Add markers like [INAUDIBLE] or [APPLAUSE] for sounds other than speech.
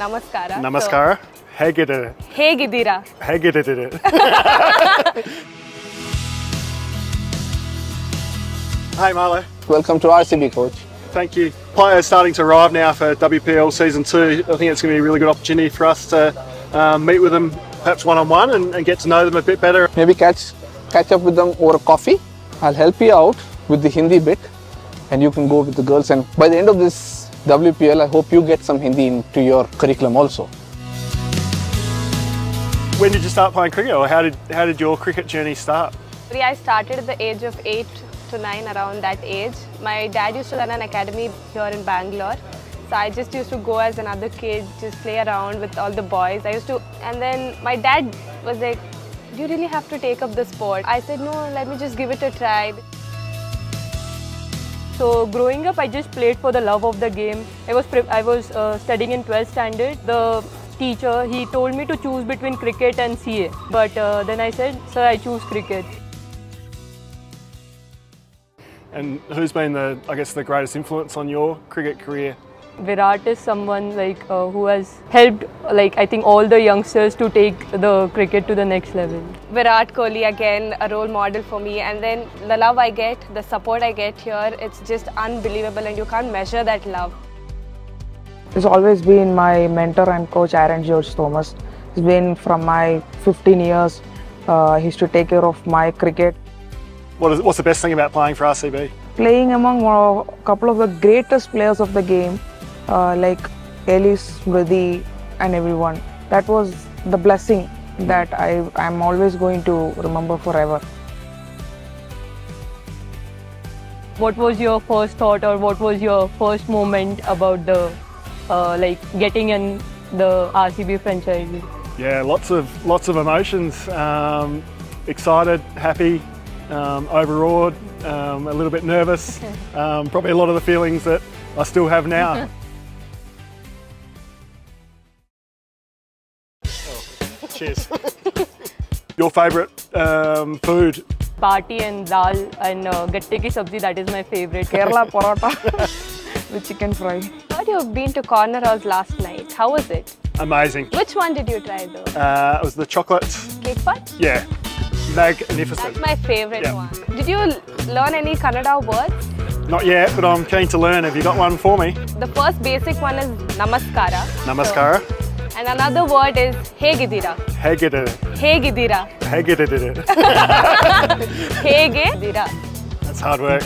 ನಮಸ್ಕಾರ ನಮಸ್ಕಾರ ಹೇಗಿದೆ So, ಹೇಗಿದ್ದೀರಾ ಹೇಗಿದೆ [LAUGHS] Hi Marlo, Welcome to RCB, coach. thank you. Players starting to arrive now for WPL season two. I think it's going to be a really good opportunity for us to um, meet with them, perhaps one on one, and and get to know them a bit better. Maybe catch catch up with them over coffee. I'll help you out with the Hindi bit, and you can go with the girls. And by the end of this WPL, I hope you get some Hindi into your curriculum also. When did you start playing cricket, or how did how did your cricket journey start? I started at the age of 8 to 9, around that age. My dad used to run an academy here in Bangalore. So I just used to go as another kid, just play around with all the boys. I used to, and then my dad was like, Do you really have to take up the sport? I said, No, let me just give it a try. So growing up, I just played for the love of the game. I was I was uh, studying in 12th standard. The teacher he told me to choose between cricket and CA, but uh, then I said, "Sir, I choose cricket." And who's been the I guess the greatest influence on your cricket career? Virat is someone like uh, who has helped like I think all the youngsters to take the cricket to the next level. Virat Kohli again, a role model for me. And then the love I get, the support I get here, it's just unbelievable and you can't measure that love. It's always been my mentor and coach, Aaron George Thomas. He's been from my 15 years. Uh, he used to take care of my cricket. What is, what's the best thing about playing for RCB? Playing among a couple of the greatest players of the game, uh, like Ellyse, Smriti, and everyone. That was the blessing that I am always going to remember forever. What was your first thought or what was your first moment about the uh, like getting in the RCB franchise? Yeah, lots of lots of emotions. Um, excited, happy, um, overawed, um, a little bit nervous. [LAUGHS] Um, probably a lot of the feelings that I still have now. [LAUGHS] cheers. [LAUGHS] Your favourite um, food? Party and dal and uh, gatte ki sabzi that is my favorite. Kerala [LAUGHS] paratha [LAUGHS] with chicken fry. Heard you've been to Corner House last night. How was it? Amazing. Which one did you try though? Uh, it was the chocolate. Cake pot? Yeah, magnificent. That's my favorite Yeah. one. Did you learn any Kannada words? Not yet, but I'm keen to learn. Have you got one for me? The first basic one is namaskara. Namaskara. So- and another word is hegidira. Hegede. Hegidira. Hegede. Hegidira. That's hard work.